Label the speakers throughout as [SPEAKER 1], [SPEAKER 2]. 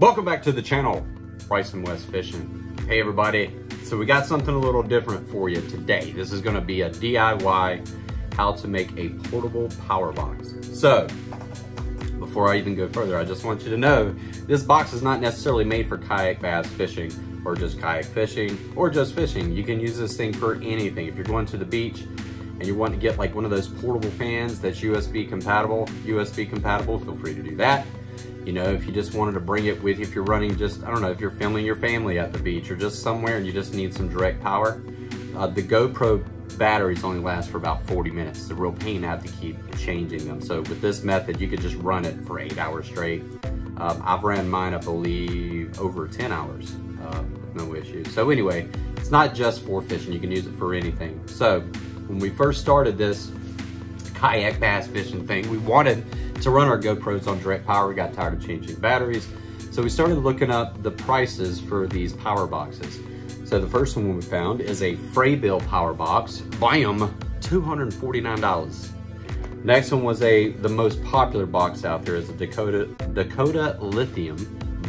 [SPEAKER 1] Welcome back to the channel, Bryce and Wes Fishing. Hey everybody, so we got something a little different for you today. This is gonna be a DIY, how to make a portable power box. So, before I even go further, I just want you to know, this box is not necessarily made for kayak bass fishing, or just kayak fishing, or just fishing. You can use this thing for anything. If you're going to the beach, and you want to get like one of those portable fans that's USB compatible, USB compatible, feel free to do that. You know, if you just wanted to bring it with you, if you're running just, I don't know, if you're filming your family at the beach or just somewhere and you just need some direct power, uh, the GoPro batteries only last for about 40 minutes. It's a real pain to have to keep changing them. So with this method, you could just run it for eight hours straight. Um, I've ran mine, I believe, over 10 hours uh, with no issues. So anyway, it's not just for fishing. You can use it for anything. So when we first started this kayak bass fishing thing, we wanted to run our GoPros on direct power. We got tired of changing batteries. So we started looking up the prices for these power boxes. So the first one we found is a Frabill power box, BAM, $249. Next one was a, the most popular box out there is a Dakota, Dakota Lithium,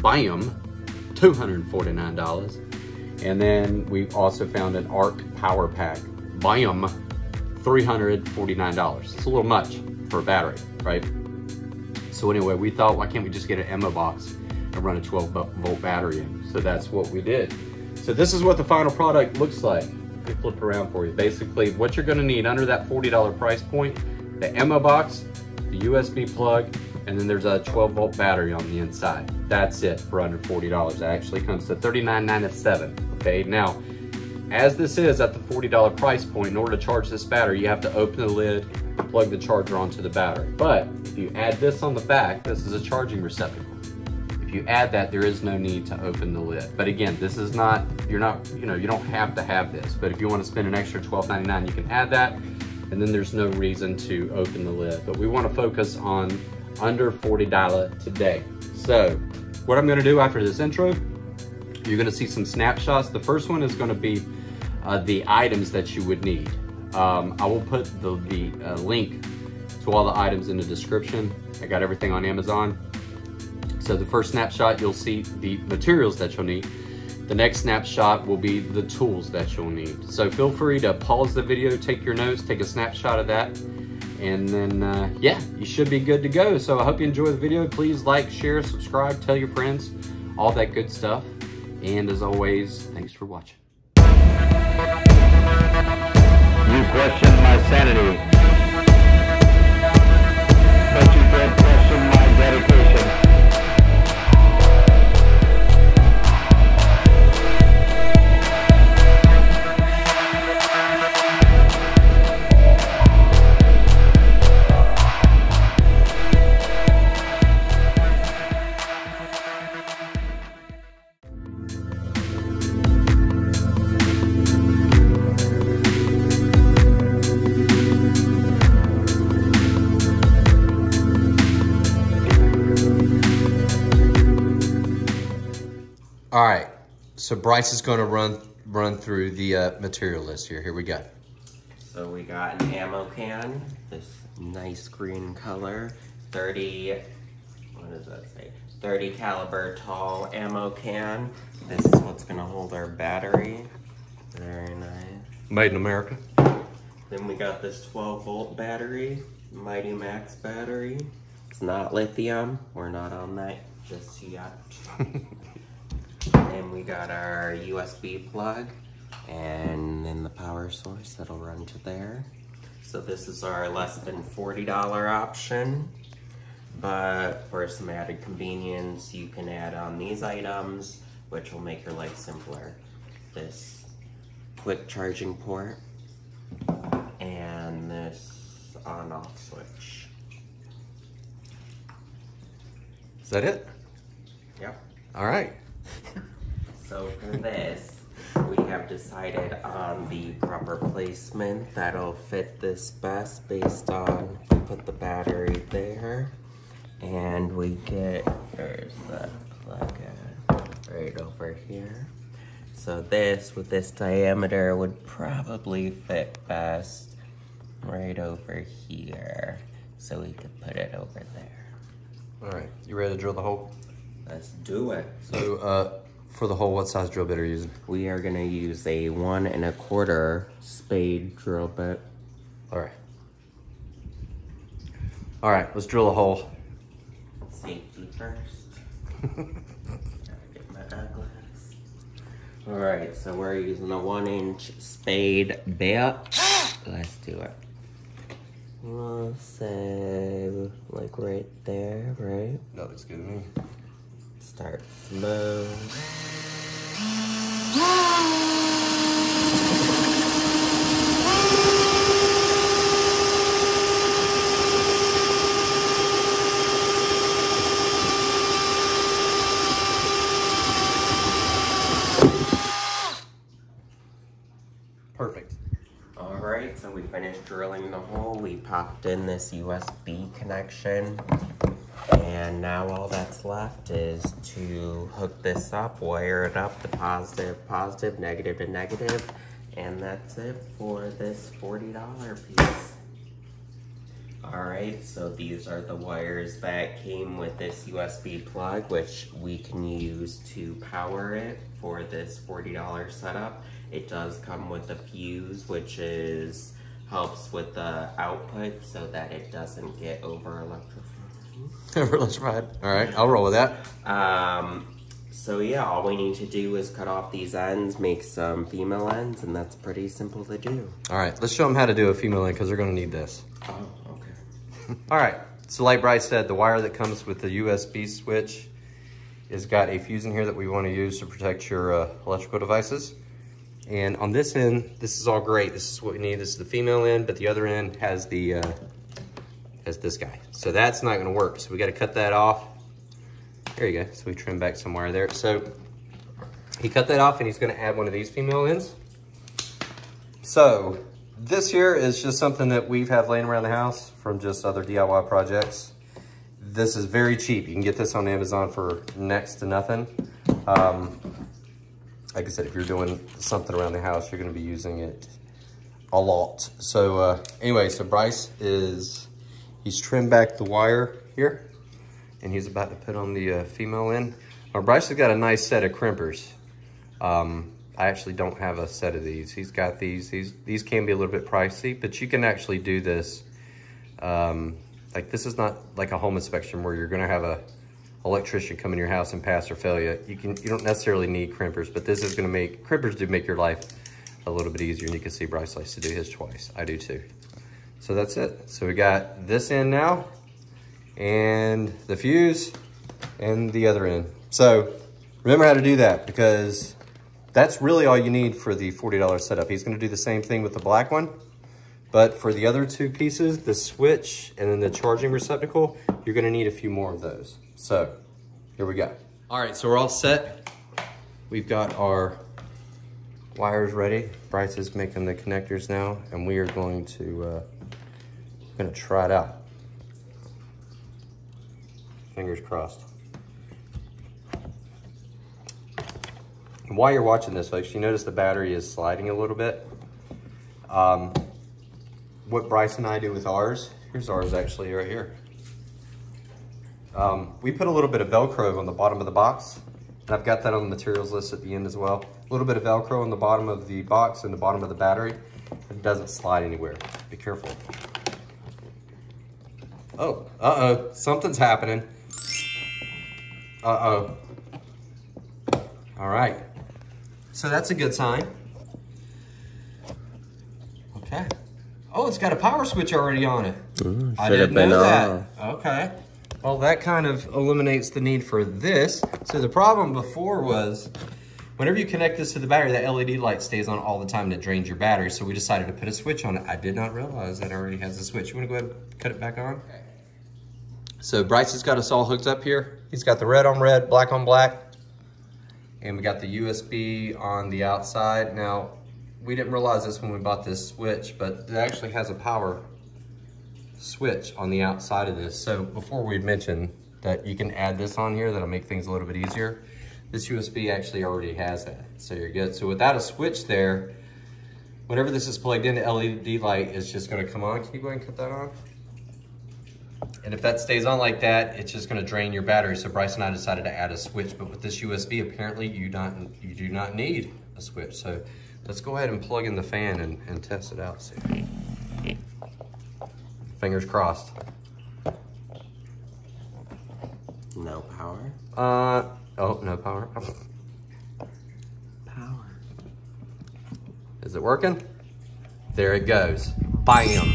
[SPEAKER 1] BAM, $249. And then we also found an ARC Power Pack, BAM, $349. It's a little much for a battery, right? So anyway, we thought, why can't we just get an ammo box and run a 12 volt battery in? So that's what we did. So this is what the final product looks like. Let flip around for you. Basically, what you're gonna need under that $40 price point, the ammo box, the USB plug, and then there's a 12 volt battery on the inside. That's it for under $40. It actually comes to $39.97, okay? Now, as this is at the $40 price point, in order to charge this battery, you have to open the lid, plug the charger onto the battery. But if you add this on the back, this is a charging receptacle. If you add that, there is no need to open the lid. But again, this is not, you're not, you know, you don't have to have this. But if you want to spend an extra $12.99, you can add that. And then there's no reason to open the lid. But we want to focus on under $40 today. So what I'm going to do after this intro, you're going to see some snapshots. The first one is going to be uh, the items that you would need. Um, I will put the, the uh, link to all the items in the description. I got everything on Amazon. So the first snapshot, you'll see the materials that you'll need. The next snapshot will be the tools that you'll need. So feel free to pause the video, take your notes, take a snapshot of that. And then, uh, yeah, you should be good to go. So I hope you enjoy the video. Please like, share, subscribe, tell your friends, all that good stuff. And as always, thanks for watching.
[SPEAKER 2] Question my sanity. But you don't question my dedication.
[SPEAKER 1] Bryce is gonna run run through the uh, material list here. Here we go.
[SPEAKER 3] So we got an ammo can, this nice green color, 30, what does that say? 30 caliber tall ammo can. This is what's gonna hold our battery. Very nice.
[SPEAKER 1] Made in America.
[SPEAKER 3] Then we got this 12 volt battery, Mighty Max battery. It's not lithium, we're not on that just yet. we got our USB plug and then the power source that'll run to there. So this is our less than $40 option, but for some added convenience, you can add on these items, which will make your life simpler. This quick charging port and this on off switch.
[SPEAKER 1] Is that it?
[SPEAKER 3] Yep.
[SPEAKER 1] All right.
[SPEAKER 3] So for this, we have decided on the proper placement that'll fit this best based on, we put the battery there, and we get, there's that plug at, right over here. So this, with this diameter, would probably fit best right over here. So we could put it over there.
[SPEAKER 1] All right. You ready to drill the hole?
[SPEAKER 3] Let's do it.
[SPEAKER 1] So uh, for the hole, what size drill bit are you using?
[SPEAKER 3] We are gonna use a one and a quarter spade drill bit.
[SPEAKER 1] All right. All right, let's drill a hole.
[SPEAKER 3] Safety first. Gotta get my eyeglass. All right, so we're using a one inch spade bit. Let's do it. We'll say like right there, right?
[SPEAKER 1] That looks good to me.
[SPEAKER 3] Start slow.
[SPEAKER 1] Perfect.
[SPEAKER 3] All right, so we finished drilling the hole. We popped in this USB connection. And now all that's left is to hook this up, wire it up, the positive, positive, negative negative. And that's it for this $40 piece. All right, so these are the wires that came with this USB plug, which we can use to power it for this $40 setup. It does come with a fuse, which is helps with the output so that it doesn't get over electrified.
[SPEAKER 1] Electrified. All right, I'll roll with that.
[SPEAKER 3] Um, so yeah, all we need to do is cut off these ends, make some female ends, and that's pretty simple to do.
[SPEAKER 1] All right, let's show them how to do a female end because they're going to need this.
[SPEAKER 3] Oh, okay.
[SPEAKER 1] All right, so like Bryce said, the wire that comes with the USB switch has got a fuse in here that we want to use to protect your uh, electrical devices. And on this end, this is all great. This is what we need. This is the female end, but the other end has the uh, has this guy. So that's not going to work. So we got to cut that off. There you go. So we trim back some wire there. So he cut that off, and he's going to add one of these female ends. So this here is just something that we've had laying around the house from just other DIY projects. This is very cheap. You can get this on Amazon for next to nothing. Um, like I said, if you're doing something around the house, you're gonna be using it a lot. So uh, anyway, so Bryce is, he's trimmed back the wire here and he's about to put on the uh, female end. Now Bryce has got a nice set of crimpers. Um, I actually don't have a set of these. He's got these. These these can be a little bit pricey, but you can actually do this. Um, like this is not like a home inspection where you're gonna have a electrician come in your house and pass or fail you. You can you don't necessarily need crimpers, but this is gonna make crimpers do make your life a little bit easier. And you can see Bryce likes to do his twice. I do too. So that's it. So we got this end now, and the fuse, and the other end. So remember how to do that because that's really all you need for the $40 setup. He's gonna do the same thing with the black one, but for the other two pieces, the switch and then the charging receptacle, you're gonna need a few more of those. So here we go. All right, so we're all set. We've got our wires ready. Bryce is making the connectors now, and we are going to uh, gonna try it out. Fingers crossed. And while you're watching this, folks, you notice the battery is sliding a little bit. Um, what Bryce and I do with ours, here's ours actually right here. Um, we put a little bit of Velcro on the bottom of the box, and I've got that on the materials list at the end as well. A little bit of Velcro on the bottom of the box and the bottom of the battery. It doesn't slide anywhere. Be careful. Oh, uh-oh, something's happening. Uh-oh. All right. So that's a good sign. Okay. Oh, it's got a power switch already on it. I
[SPEAKER 3] should've
[SPEAKER 1] didn't
[SPEAKER 3] been
[SPEAKER 1] know that.
[SPEAKER 3] off.
[SPEAKER 1] Okay. Well, that kind of eliminates the need for this. So the problem before was, whenever you connect this to the battery, that LED light stays on all the time and it drains your battery. So we decided to put a switch on it. I did not realize that it already has a switch. You wanna go ahead and cut it back on? So Bryce has got us all hooked up here. He's got the red on red, black on black. And we got the USB on the outside. Now, we didn't realize this when we bought this switch, but it actually has a power switch on the outside of this. So before we mentioned that you can add this on here, that'll make things a little bit easier. This USB actually already has that, so you're good. So without a switch there, whenever this is plugged in, the LED light is just gonna come on. Can you go ahead and cut that on? And if that stays on like that, it's just gonna drain your battery. So Bryce and I decided to add a switch, but with this USB, apparently you not you do not need a switch. So let's go ahead and plug in the fan and, and test it out. See. Fingers crossed.
[SPEAKER 3] No power.
[SPEAKER 1] Uh, oh, no power.
[SPEAKER 3] Power.
[SPEAKER 1] Is it working? There it goes. Bam.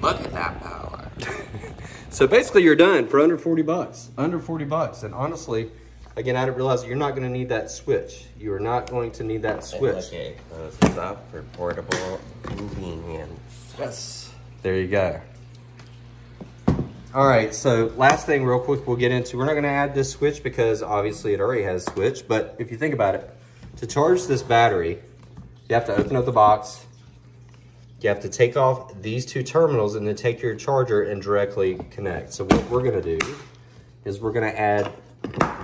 [SPEAKER 3] Look at that power.
[SPEAKER 1] So basically you're done for under 40 bucks. Under 40 bucks. And honestly, again, I didn't realize you're not gonna need that switch. You are not going to need that switch.
[SPEAKER 3] Okay, it uh, closes up for portable convenience.
[SPEAKER 1] Yes. There you go. All right, so last thing real quick we'll get into, we're not gonna add this switch because obviously it already has a switch, but if you think about it, to charge this battery, you have to open up the box, you have to take off these two terminals and then take your charger and directly connect. So what we're gonna do is we're gonna add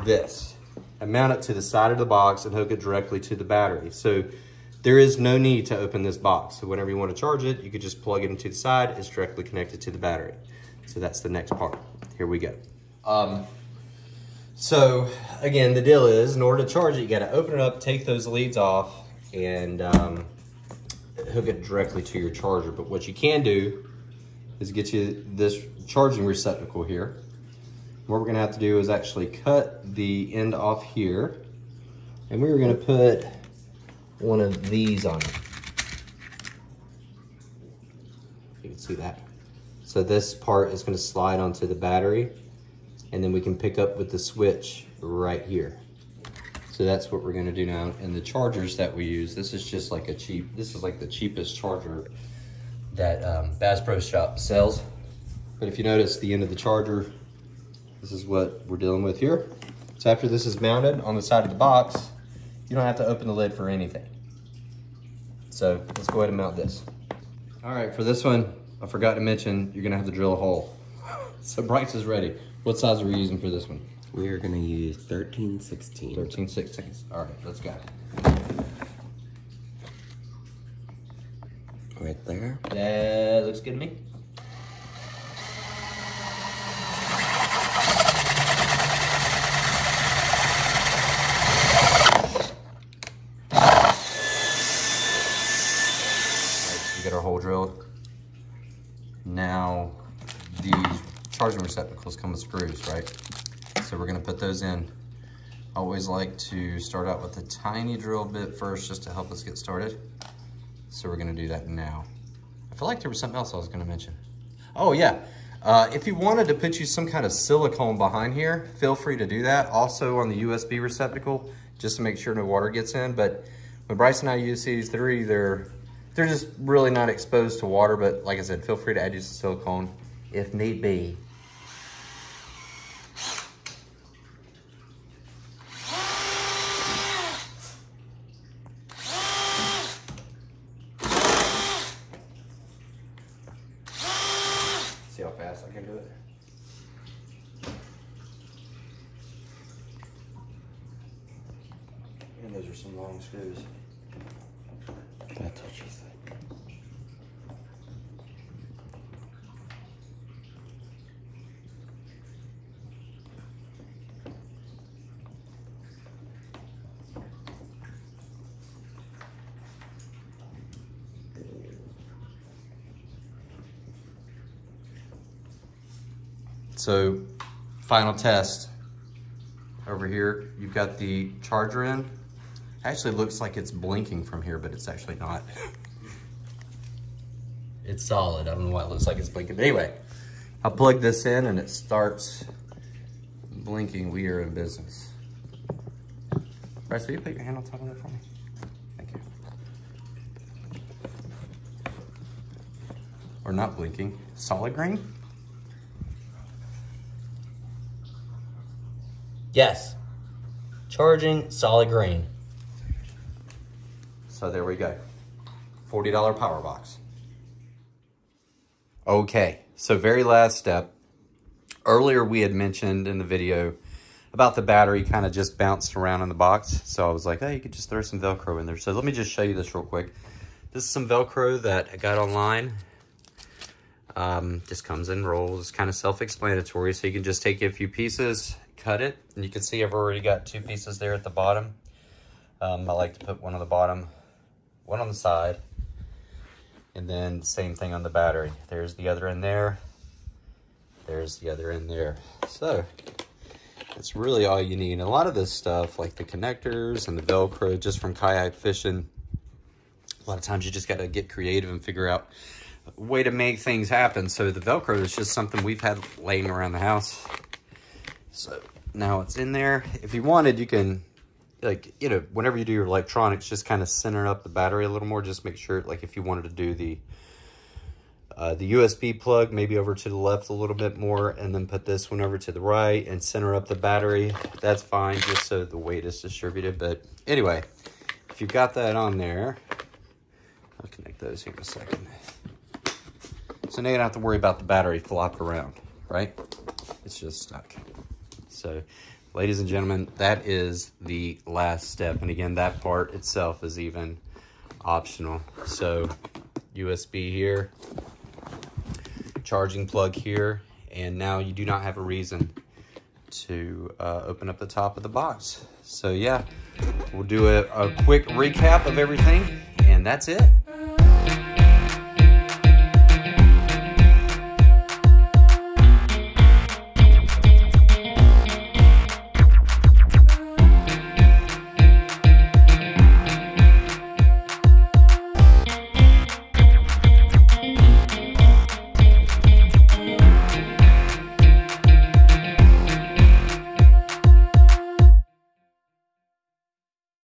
[SPEAKER 1] this and mount it to the side of the box and hook it directly to the battery. So there is no need to open this box. So whenever you want to charge it, you could just plug it into the side. It's directly connected to the battery. So that's the next part. Here we go. Um, so again, the deal is in order to charge it, you got to open it up, take those leads off, and um, hook it directly to your charger. But what you can do is get you this charging receptacle here. What we're gonna have to do is actually cut the end off here. And we are gonna put one of these on it. You can see that. So this part is gonna slide onto the battery and then we can pick up with the switch right here. So that's what we're gonna do now. And the chargers that we use, this is just like a cheap, this is like the cheapest charger that um, Bass Pro Shop sells. But if you notice the end of the charger, this is what we're dealing with here. So after this is mounted on the side of the box, you don't have to open the lid for anything. So let's go ahead and mount this. All right, for this one, I forgot to mention, you're gonna have to drill a hole. So Bryce is ready. What size are we using for this one?
[SPEAKER 3] We are gonna use 13, 16.
[SPEAKER 1] 13 16. All right, let's go.
[SPEAKER 3] Right there.
[SPEAKER 1] That looks good to me. Alright, we got our hole drilled. Now, these charging receptacles come with screws, right? So we're gonna put those in. Always like to start out with a tiny drill bit first just to help us get started. So we're gonna do that now. I feel like there was something else I was gonna mention. Oh yeah, uh, if you wanted to put you some kind of silicone behind here, feel free to do that. Also on the USB receptacle, just to make sure no water gets in. But when Bryce and I use these, they're either, they're just really not exposed to water. But like I said, feel free to add you some silicone if need be. See how fast I can do it? And those are some long screws.
[SPEAKER 3] That's what she said.
[SPEAKER 1] So, final test. Over here, you've got the charger in. Actually looks like it's blinking from here, but it's actually not. it's solid. I don't know why it looks like it's blinking. But anyway, I plug this in and it starts blinking. We are in business. Bryce, will you put your hand on top of that for me? Thank you. Or not blinking, solid green? Yes. Charging solid green. So there we go. $40 power box. Okay, so very last step. Earlier we had mentioned in the video about the battery kind of just bounced around in the box. So I was like, hey, you could just throw some Velcro in there. So let me just show you this real quick. This is some Velcro that I got online. Um, just comes in rolls, It's kind of self-explanatory. So you can just take a few pieces, cut it, and you can see I've already got two pieces there at the bottom. Um, I like to put one on the bottom, one on the side, and then same thing on the battery. There's the other end there. There's the other end there. So that's really all you need. And a lot of this stuff, like the connectors and the Velcro, just from kayak fishing, a lot of times you just got to get creative and figure out a way to make things happen. So the Velcro is just something we've had laying around the house. So now it's in there. If you wanted, you can, like, you know, whenever you do your electronics, just kind of center up the battery a little more. Just make sure, like, if you wanted to do the uh, the USB plug maybe over to the left a little bit more and then put this one over to the right and center up the battery. That's fine just so the weight is distributed. But anyway, if you've got that on there, I'll connect those here in a second. So now you don't have to worry about the battery flopping around, right? It's just stuck. So ladies and gentlemen, that is the last step. And again, that part itself is even optional. So USB here, charging plug here, and now you do not have a reason to uh, open up the top of the box. So yeah, we'll do a, a quick recap of everything, and that's it.